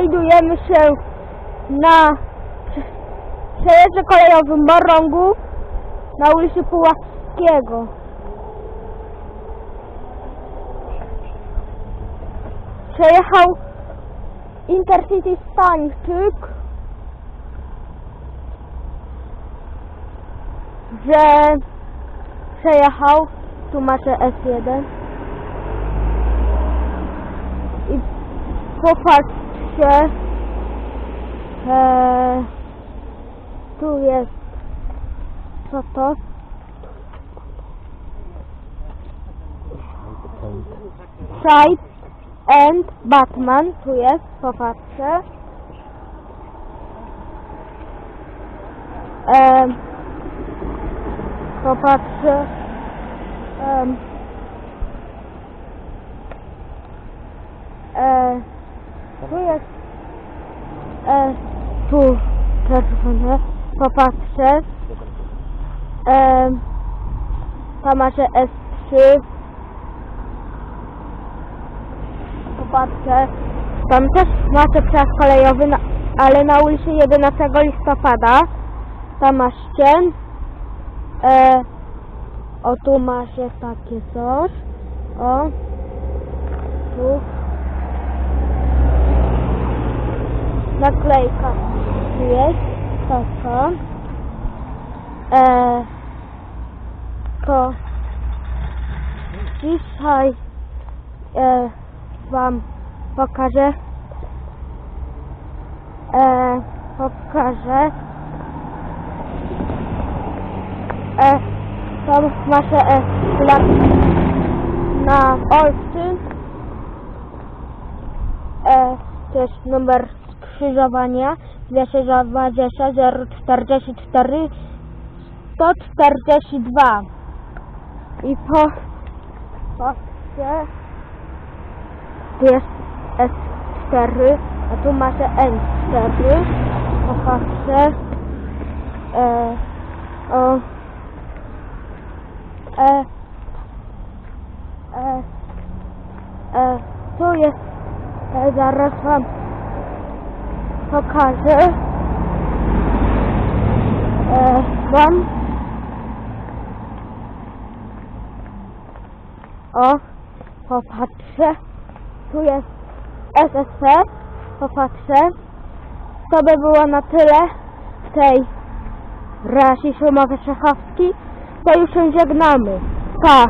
znajdujemy się na prze- przejeździe kolejowym Morągu na ulicy Puławskiego. Przejechał Intercity Stańczyk, że przejechał, tu macie S1 i popatrzcie, e, tu jest, co to? Side and Batman, tu jest, popatrzę. Em, e, tu jest e, tu czerwone. Popatrzę. E, tam macie S3. Popatrzę. Tam też macie przejazd kolejowy, na, ale na ulicy 11 listopada. Tam masz ścian. E, o tu masz takie coś. O. Tu. Naklejka. Jest. Taka. E, to dzisiaj e, wam pokażę e, pokażę e, tam macie e, plan na Olsztyn e, jest numer skrzyżowania 220 044 142 i po tu jest S4 a tu macie N4 popatrzcie e, o e, e, e, tu jest e, zaraz wam pokażę. E, wam. O popatrzę. Tu jest SSC popatrzę. To by było na tyle w tej razie Szumowy Czechowski to już się żegnamy. Pa